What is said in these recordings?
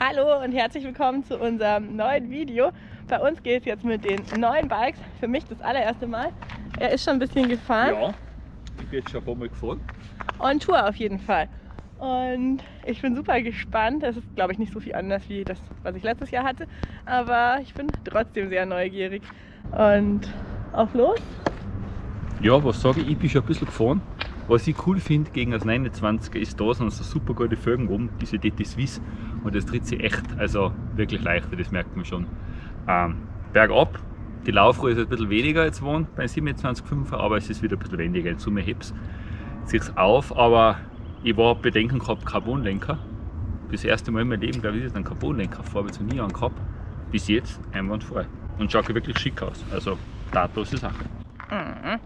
Hallo und herzlich willkommen zu unserem neuen Video. Bei uns geht es jetzt mit den neuen Bikes. Für mich das allererste Mal. Er ist schon ein bisschen gefahren. Ja, ich bin jetzt schon ein paar Mal gefahren. On Tour auf jeden Fall. Und ich bin super gespannt. Es ist, glaube ich, nicht so viel anders wie das, was ich letztes Jahr hatte. Aber ich bin trotzdem sehr neugierig. Und auf los. Ja, was sage ich? Ich bin schon ein bisschen gefahren. Was ich cool finde gegen das 29er ist, da sind so super gute Felgen oben, diese DT Swiss. Und das tritt sich echt, also wirklich leichter, das merkt man schon. Ähm, bergab, die Laufruhe ist ein bisschen weniger als waren bei 27,5, aber es ist wieder ein bisschen weniger. In Summe heb's sich's auf, aber ich war Bedenken gehabt, Carbonlenker. Das erste Mal in meinem Leben, glaube ich, ist ein Carbonlenker vor, ich nie angehabt. Bis jetzt einwandfrei. Und schaut wirklich schick aus. Also, tatlose Sache. Mhm.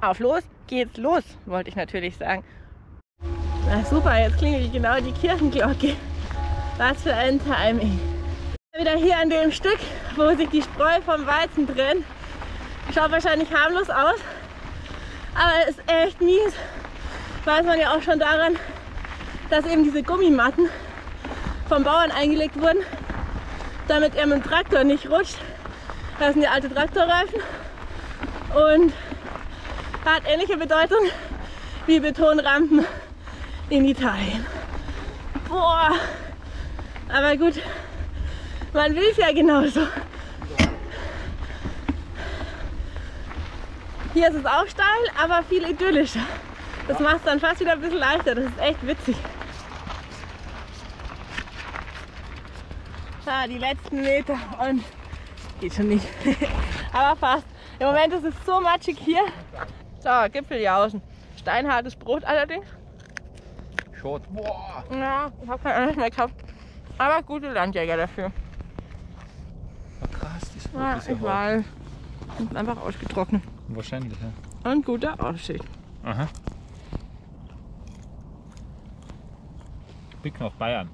Auf los geht's los, wollte ich natürlich sagen. Na super, jetzt klingelt genau die Kirchenglocke. Was für ein Timing. Wieder hier an dem Stück, wo sich die Spreu vom Weizen trennt. Schaut wahrscheinlich harmlos aus, aber ist echt mies. Weiß man ja auch schon daran, dass eben diese Gummimatten vom Bauern eingelegt wurden, damit er mit dem Traktor nicht rutscht. Das sind die alte Traktorreifen und hat ähnliche Bedeutung wie Betonrampen in Italien. Boah, aber gut, man will es ja genauso. Hier ist es auch steil, aber viel idyllischer. Das macht es dann fast wieder ein bisschen leichter. Das ist echt witzig. Ah, die letzten Meter und geht schon nicht. aber fast. Im Moment ist es so matschig hier. So, Gipfeljausen. Steinhartes Brot allerdings. Short. Boah! Ja, ich habe kein anderes mehr gehabt. Aber gute Landjäger dafür. krass, das Brot Ja, ist ja ich hart. weiß. Ist einfach ausgetrocknet. Wahrscheinlich, ja. Und gute Aussicht. Aha. Blick nach Bayern.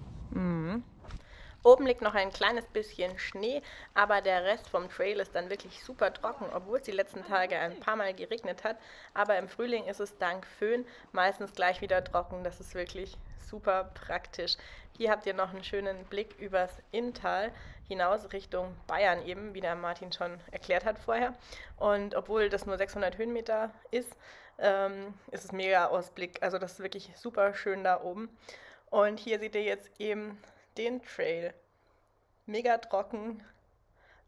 Oben liegt noch ein kleines bisschen Schnee, aber der Rest vom Trail ist dann wirklich super trocken, obwohl es die letzten Tage ein paar Mal geregnet hat. Aber im Frühling ist es dank Föhn meistens gleich wieder trocken. Das ist wirklich super praktisch. Hier habt ihr noch einen schönen Blick übers Inntal hinaus Richtung Bayern eben, wie der Martin schon erklärt hat vorher. Und obwohl das nur 600 Höhenmeter ist, ähm, ist es mega Ausblick. Also das ist wirklich super schön da oben. Und hier seht ihr jetzt eben den Trail. Mega trocken,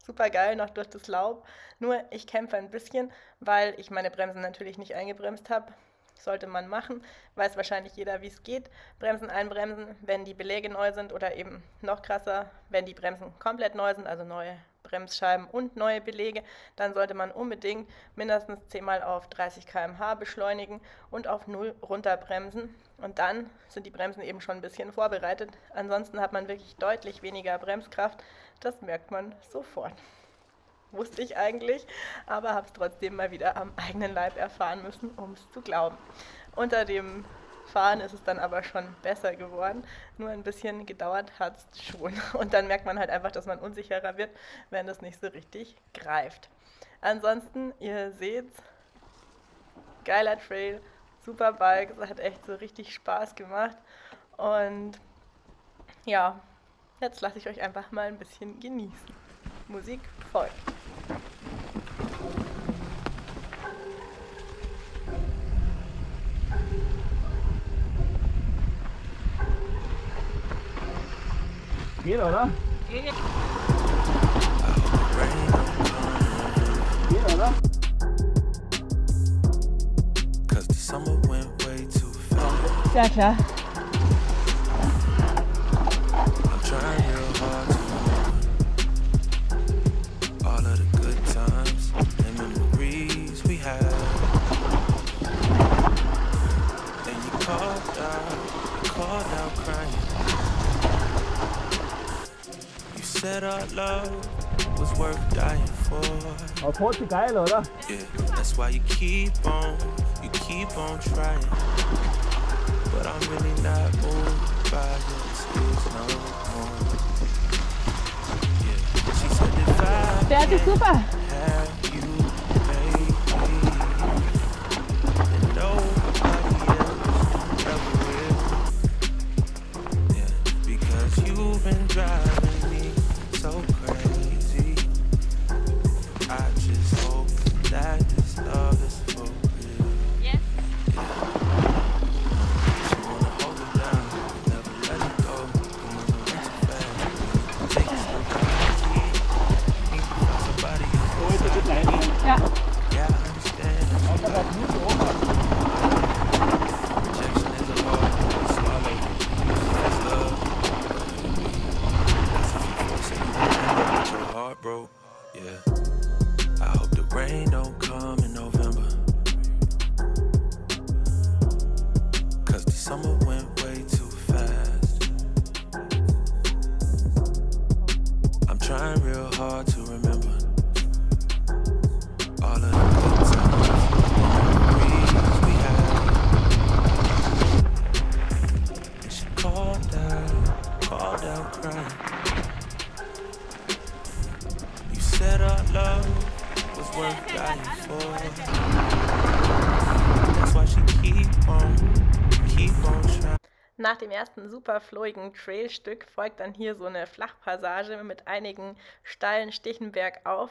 super geil noch durch das Laub. Nur ich kämpfe ein bisschen, weil ich meine Bremsen natürlich nicht eingebremst habe. Sollte man machen, weiß wahrscheinlich jeder, wie es geht. Bremsen einbremsen, wenn die Beläge neu sind oder eben noch krasser, wenn die Bremsen komplett neu sind, also neue Bremsscheiben und neue Belege, dann sollte man unbedingt mindestens 10 mal auf 30 km/h beschleunigen und auf 0 runterbremsen. Und dann sind die Bremsen eben schon ein bisschen vorbereitet. Ansonsten hat man wirklich deutlich weniger Bremskraft. Das merkt man sofort. Wusste ich eigentlich, aber habe es trotzdem mal wieder am eigenen Leib erfahren müssen, um es zu glauben. Unter dem Fahren ist es dann aber schon besser geworden. Nur ein bisschen gedauert hat es schon. Und dann merkt man halt einfach, dass man unsicherer wird, wenn es nicht so richtig greift. Ansonsten, ihr seht, geiler Trail, super Bike, es hat echt so richtig Spaß gemacht. Und ja, jetzt lasse ich euch einfach mal ein bisschen genießen. Musik folgt. Geht, oder? Geht, oder? Cause the summer went way too fast. Ja klar. Said our love was worth dying for. Auf Hose geil, oder? Yeah, that's why you keep on, you keep on trying. But I'm really not moved by your tears no more. Yeah, she said if I super. have you, baby, then nobody else ever will. Yeah, because you've been driving crying. You said our love was worth dying for. That's why she keep on, keep on trying. Nach dem ersten super flowigen Trailstück folgt dann hier so eine Flachpassage mit einigen steilen Stichen bergauf.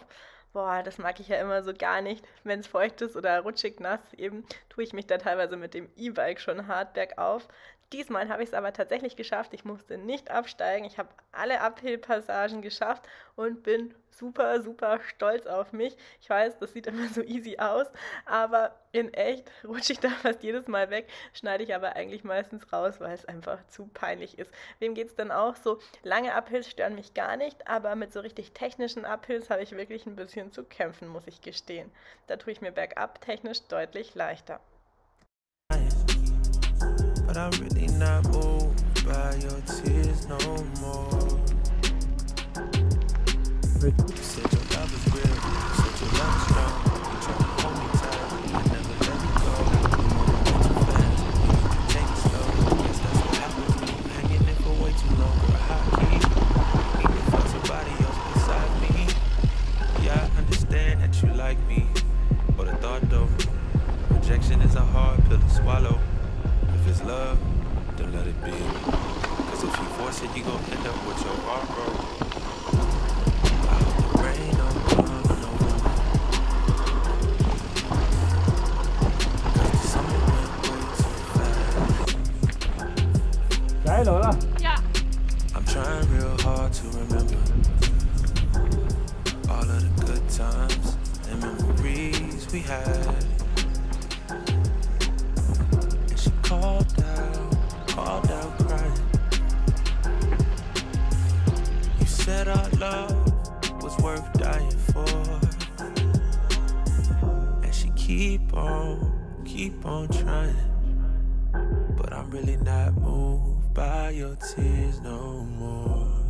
Boah, das mag ich ja immer so gar nicht. Wenn es feucht ist oder rutschig nass, eben tue ich mich da teilweise mit dem E-Bike schon hart bergauf. Diesmal habe ich es aber tatsächlich geschafft. Ich musste nicht absteigen. Ich habe alle Uphill-Passagen geschafft und bin super, super stolz auf mich. Ich weiß, das sieht immer so easy aus, aber in echt rutsche ich da fast jedes Mal weg, schneide ich aber eigentlich meistens raus, weil es einfach zu peinlich ist. Wem geht es dann auch so? Lange Uphills stören mich gar nicht, aber mit so richtig technischen Uphills habe ich wirklich ein bisschen zu kämpfen, muss ich gestehen. Da tue ich mir bergab technisch deutlich leichter. But I'm really not moved by your tears no more. You said your love is real, you said your love is strong. You tried to hold me tight, I never let it go. You moving too fast, you need to take it slow. Guess that's what happens when you hanging in for way too long. Girl, I keep need to find somebody else beside me. Yeah, I understand that you like me, but the thought though, rejection is a hard pill to swallow. Love, then let it be. Cause if you force it, you gon' end up with your heart broke. Love was worth dying for. And she keep on, keep on trying. But I'm really not moved by your tears no more.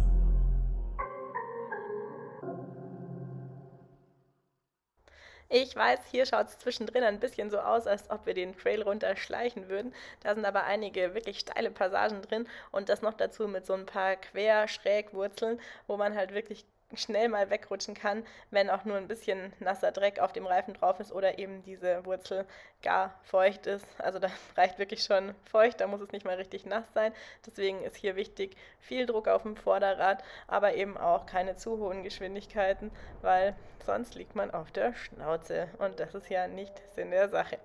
Ich weiß, hier schaut es zwischendrin ein bisschen so aus, als ob wir den Trail runterschleichen würden. Da sind aber einige wirklich steile Passagen drin und das noch dazu mit so ein paar Querschrägwurzeln, wo man halt wirklich schnell mal wegrutschen kann, wenn auch nur ein bisschen nasser Dreck auf dem Reifen drauf ist oder eben diese Wurzel gar feucht ist. Also da reicht wirklich schon feucht, da muss es nicht mal richtig nass sein. Deswegen ist hier wichtig viel Druck auf dem Vorderrad, aber eben auch keine zu hohen Geschwindigkeiten, weil sonst liegt man auf der Schnauze und das ist ja nicht Sinn der Sache.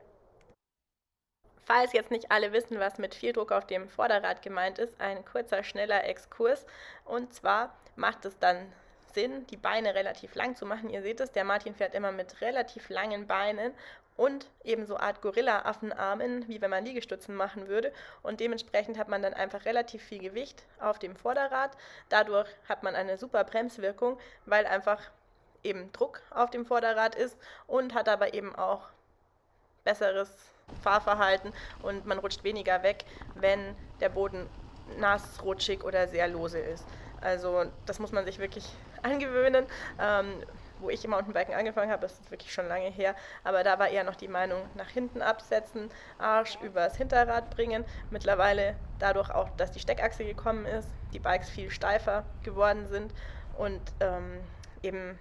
Falls jetzt nicht alle wissen, was mit viel Druck auf dem Vorderrad gemeint ist, ein kurzer, schneller Exkurs. Und zwar macht es dann Sinn, die Beine relativ lang zu machen. Ihr seht es, der Martin fährt immer mit relativ langen Beinen und eben so Art Gorilla-Affenarmen, wie wenn man Liegestützen machen würde. Und dementsprechend hat man dann einfach relativ viel Gewicht auf dem Vorderrad. Dadurch hat man eine super Bremswirkung, weil einfach eben Druck auf dem Vorderrad ist und hat aber eben auch besseres Fahrverhalten und man rutscht weniger weg, wenn der Boden nass, rutschig oder sehr lose ist. Also das muss man sich wirklich angewöhnen. Ähm, wo ich im Mountainbiken angefangen habe, das ist wirklich schon lange her, aber da war eher noch die Meinung, nach hinten absetzen, Arsch übers Hinterrad bringen. Mittlerweile dadurch auch, dass die Steckachse gekommen ist, die Bikes viel steifer geworden sind und ähm, eben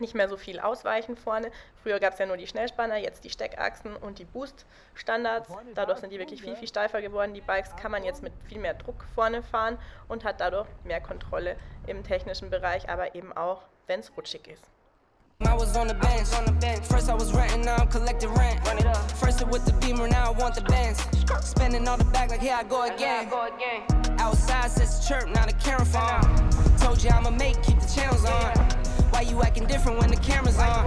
nicht mehr so viel ausweichen vorne. Früher gab es ja nur die Schnellspanner, jetzt die Steckachsen und die Boost-Standards. Dadurch sind die wirklich viel, viel steifer geworden. Die Bikes kann man jetzt mit viel mehr Druck vorne fahren und hat dadurch mehr Kontrolle im technischen Bereich, aber eben auch, wenn es rutschig ist. I was on the bench. On the bench. First I was renting, now I'm collecting rent. Run it up. First it with the beamer, now I want the bands. Spending all the back like here I go again. Outside says chirp, now the camera phone. Told you I'ma make, keep the channels on. Why you acting different when the camera's on?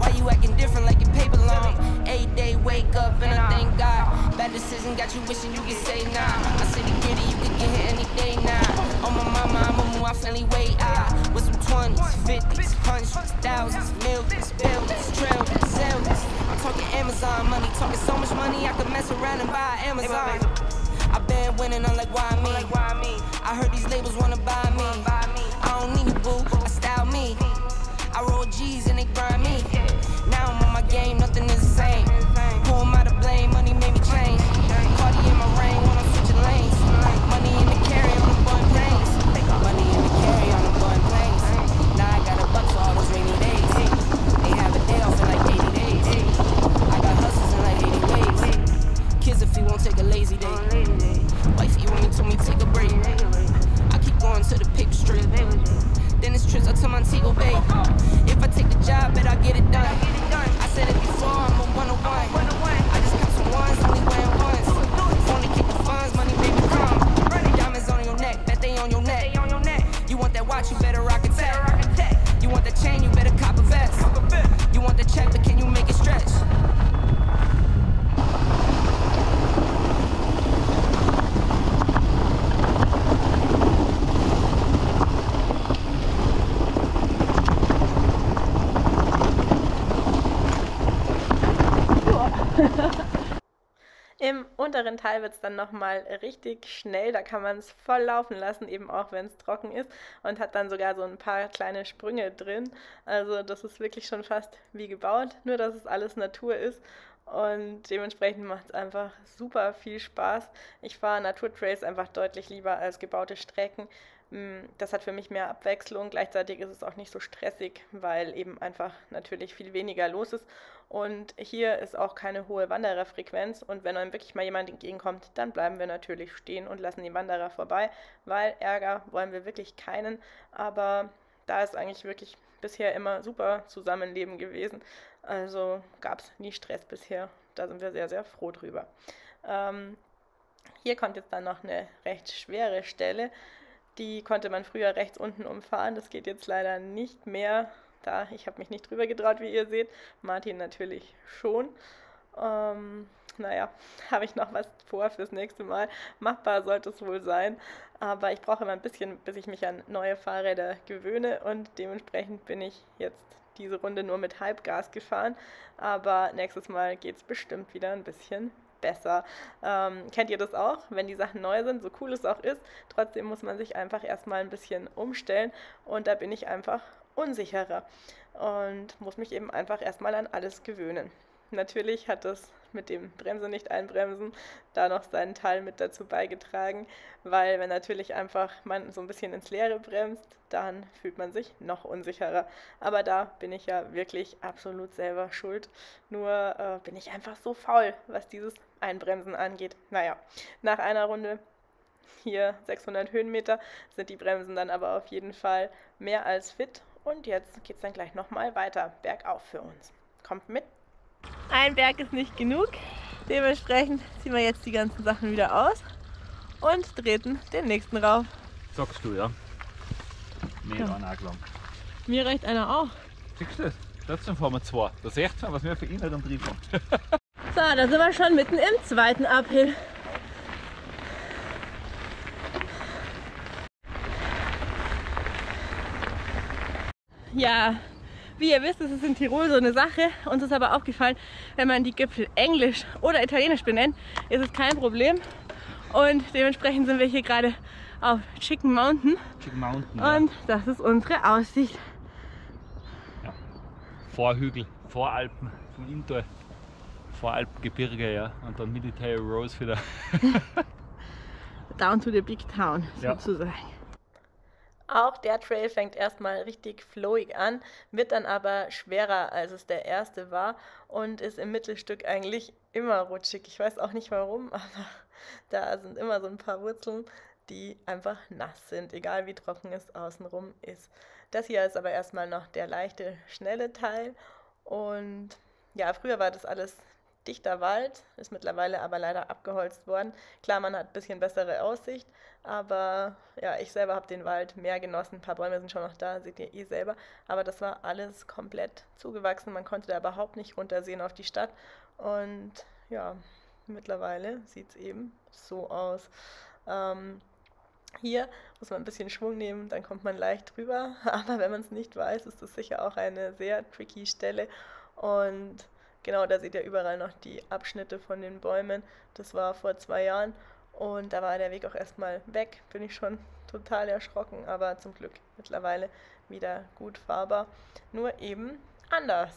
Why you acting different like your paper long? Eight day wake up and I thank God. Bad decision got you wishing you could say nah. I said the gritty, you could get hit any day now. On my mama, I'ma move, I finally wait. Ah, with some 20s, 50s, hundreds, thousands, millions, billions, trillions, zillions. I'm talking Amazon money, talking so much money I could mess around and buy Amazon. I've been winning, I'm like, why me? I heard these labels wanna buy me. G's and they grind me. Now I'm on my game, nothing is the same. Who am I to blame? Money made me change. Cardi in my rain when I'm switching lanes. Money in the carry on the bun planes. Money in the carry on the bun planes. Now I got a buck for all those rainy days. They have a day off in like 80 days. I got hustles in like 80 ways. Kids if you won't take a lazy day. When you told me to take a break. I keep going to the paper straight. Then it's trips up to Montego Bay. Teil wird es dann nochmal richtig schnell, da kann man es voll laufen lassen, eben auch wenn es trocken ist und hat dann sogar so ein paar kleine Sprünge drin. Also das ist wirklich schon fast wie gebaut, nur dass es alles Natur ist und dementsprechend macht es einfach super viel Spaß. Ich fahre Naturtrails einfach deutlich lieber als gebaute Strecken. Mm, Das hat für mich mehr Abwechslung. Gleichzeitig ist es auch nicht so stressig, weil eben einfach natürlich viel weniger los ist. Und hier ist auch keine hohe Wandererfrequenz. Und wenn einem wirklich mal jemand entgegenkommt, dann bleiben wir natürlich stehen und lassen die Wanderer vorbei, weil Ärger wollen wir wirklich keinen. Aber da ist eigentlich wirklich bisher immer super Zusammenleben gewesen. Also gab es nie Stress bisher. Da sind wir sehr, sehr froh drüber. Ähm, hier kommt jetzt dann noch eine recht schwere Stelle. Die konnte man früher rechts unten umfahren. Das geht jetzt leider nicht mehr. Da ich habe mich nicht drüber getraut, wie ihr seht. Martin natürlich schon. Ähm, naja, habe ich noch was vor fürs nächste Mal. Machbar sollte es wohl sein. Aber ich brauche immer ein bisschen, bis ich mich an neue Fahrräder gewöhne. Und dementsprechend bin ich jetzt diese Runde nur mit Halbgas gefahren. Aber nächstes Mal geht es bestimmt wieder ein bisschen besser. Ähm, kennt ihr das auch, wenn die Sachen neu sind, so cool es auch ist? Trotzdem muss man sich einfach erstmal ein bisschen umstellen und da bin ich einfach unsicherer und muss mich eben einfach erstmal an alles gewöhnen. Natürlich hat das mit dem Bremse nicht einbremsen da noch seinen Teil mit dazu beigetragen, weil wenn natürlich einfach man so ein bisschen ins Leere bremst, dann fühlt man sich noch unsicherer. Aber da bin ich ja wirklich absolut selber schuld. Nur äh, bin ich einfach so faul, was dieses Einbremsen angeht. Naja, nach einer Runde hier 600 Höhenmeter sind die Bremsen dann aber auf jeden Fall mehr als fit. Und jetzt geht es dann gleich nochmal weiter bergauf für uns. Kommt mit. Ein Berg ist nicht genug. Dementsprechend ziehen wir jetzt die ganzen Sachen wieder aus und treten den nächsten rauf. Sagst du, ja? Nicht Ja. Nagel lang. Mir reicht einer auch. Siehst du das? Trotzdem fahren wir zwei. Da seht ihr, was wir für ihn und drin fahren. So, da sind wir schon mitten im zweiten Uphill. Ja, wie ihr wisst, ist es in Tirol so eine Sache. Uns ist aber aufgefallen, wenn man die Gipfel Englisch oder Italienisch benennt, ist es kein Problem. Und dementsprechend sind wir hier gerade auf Chicken Mountain Chicken Mountain. und das ist unsere Aussicht. ja. Vorhügel, Voralpen vom Inntal. Voralpengebirge, ja. Und dann Military Rose wieder. Down to the big town Ja. Auch der Trail fängt erstmal richtig flowig an, wird dann aber schwerer, als es der erste war und ist im Mittelstück eigentlich immer rutschig. Ich weiß auch nicht warum, aber da sind immer so ein paar Wurzeln, die einfach nass sind, egal wie trocken es außenrum ist. Das hier ist aber erstmal noch der leichte, schnelle Teil und ja, früher war das alles dichter Wald, ist mittlerweile aber leider abgeholzt worden. Klar, man hat ein bisschen bessere Aussicht, aber ja, ich selber habe den Wald mehr genossen. Ein paar Bäume sind schon noch da, seht ihr eh selber. Aber das war alles komplett zugewachsen. Man konnte da überhaupt nicht runtersehen auf die Stadt. Und ja, mittlerweile sieht es eben so aus. Ähm, hier muss man ein bisschen Schwung nehmen, dann kommt man leicht drüber. Aber wenn man es nicht weiß, ist das sicher auch eine sehr tricky Stelle. Und Genau, da seht ihr überall noch die Abschnitte von den Bäumen. Das war vor zwei Jahren und da war der Weg auch erstmal weg. Bin ich schon total erschrocken, aber zum Glück mittlerweile wieder gut fahrbar. Nur eben anders.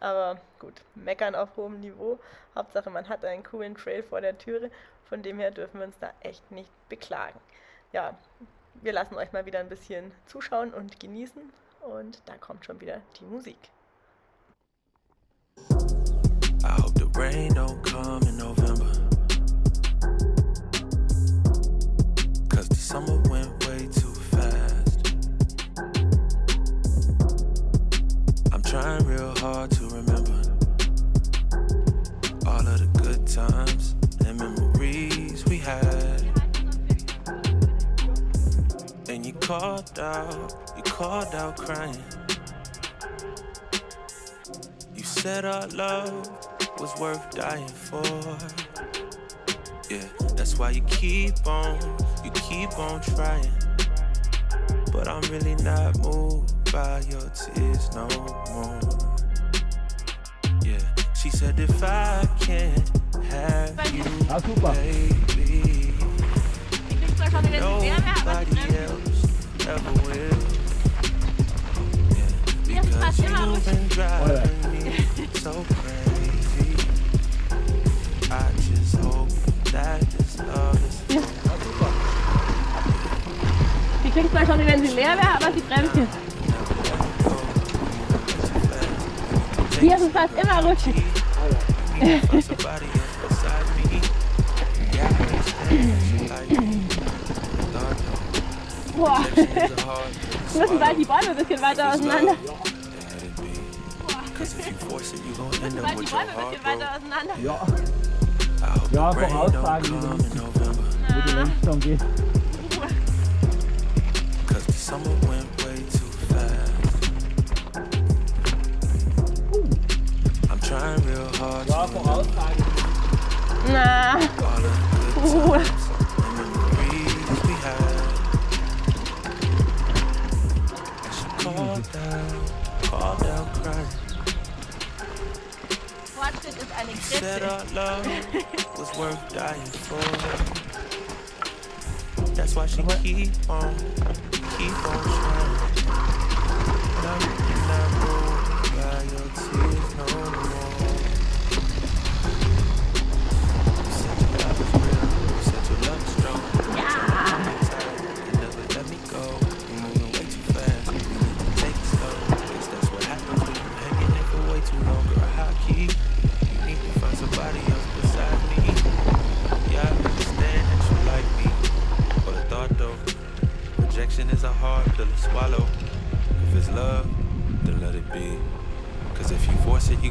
Aber gut, meckern auf hohem Niveau. Hauptsache, man hat einen coolen Trail vor der Türe. Von dem her dürfen wir uns da echt nicht beklagen. Ja, wir lassen euch mal wieder ein bisschen zuschauen und genießen. Und da kommt schon wieder die Musik. I hope the rain don't come in November. Cause the summer went way too fast. I'm trying real hard to remember all of the good times and memories we had. And you called out, you called out crying. You said our love was worth dying for. Yeah, that's why you keep on, you keep on trying. But I'm really not moved by your tears no more. Yeah, she said if I can't have you, super. baby, Ich krieg zwar schon wieder die Wärme, aber die nobody else ever will. Yeah, Mir ist fast because you've been driving me so crazy. Die klingt zwar schon, wenn sie leer wäre, aber sie bremst jetzt. Hier ist es fast immer rutschig. Boah, wir müssen bald die Bäume ein bisschen weiter auseinander. end up Bald die Bäume ein bisschen weiter auseinander. Ja, I hope Ja, the rain voraussagen, don't wie du come in November. wo die Längsam geht. Cause the summer went way too fast. I'm trying real hard Ja, to voraussagen. Na, eine Said Krise. our love was worth dying for. That's why she keep on, keep on trying. And I'm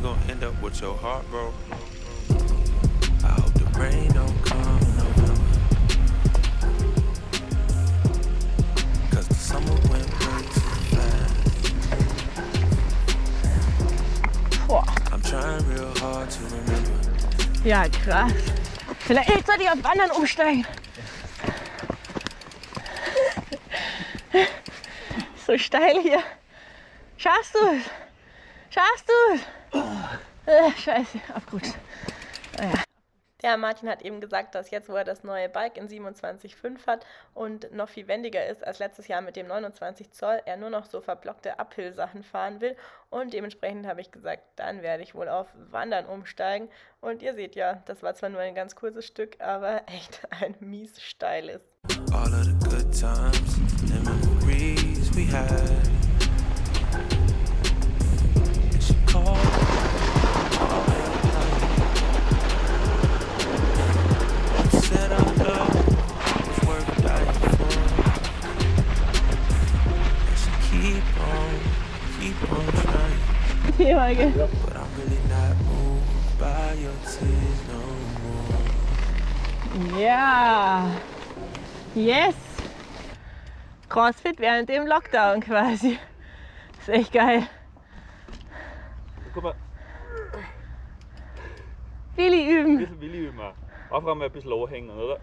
force it, you gon' end up with your heart broke. I hope the rain don't come in November. Cause the summer went fast. I'm trying real hard to remember. ja krass. Vielleicht sollte ich auf Wandern umsteigen. So steil hier. Schaffst du es? Schaffst du es? Äh, scheiße, abgerutscht. Der Martin hat eben gesagt, dass jetzt, wo er das neue Bike in 27,5 hat und noch viel wendiger ist als letztes Jahr mit dem 29 Zoll, er nur noch so verblockte Uphill-Sachen fahren will. Und dementsprechend habe ich gesagt, dann werde ich wohl auf Wandern umsteigen. Und ihr seht ja, das war zwar nur ein ganz kurzes Stück, aber echt ein mies steiles. All of the good times memories had. More. Ja. Yes. Crossfit während dem Lockdown quasi. Ist echt geil. Guck mal, Willi ein üben. bisschen will ich immer. Einfach einmal ein bisschen anhängen, oder?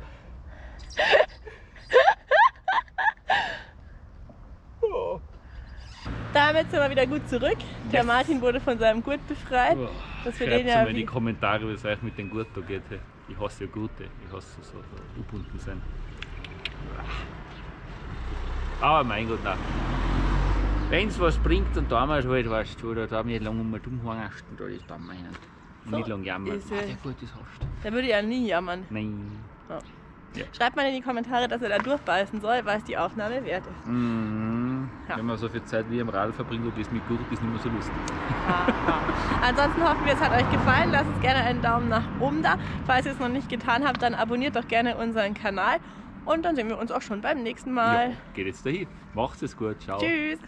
Oh. Damit sind wir wieder gut zurück. Der Yes. Martin wurde von seinem Gurt befreit. Dass wir den ja mal in die Kommentare, wie es euch mit den Gurten geht. hey. Ich hasse ja Gurte. Ich hasse so, so unbunden sein. Aber mein Gott, nein. Wenn es was bringt und damals halt, weißt du, da nicht lange mal dumm hängst und alles da meinen. So nicht lange jammern. ist Ah, der gut, das hast. Der würde ja nie jammern. Nein. Schreibt mal in die Kommentare, dass er da durchbeißen soll, was die Aufnahme wert ist. Mhm. Ja. Wenn man so viel Zeit wie im Rad verbringt und das mit Gurt ist nicht mehr so lustig. Ansonsten hoffen wir, es hat euch gefallen. Lasst uns gerne einen Daumen nach oben da. Falls ihr es noch nicht getan habt, dann abonniert doch gerne unseren Kanal. Und dann sehen wir uns auch schon beim nächsten Mal. Ja, geht jetzt dahin. Macht's es gut. Ciao. Tschüss.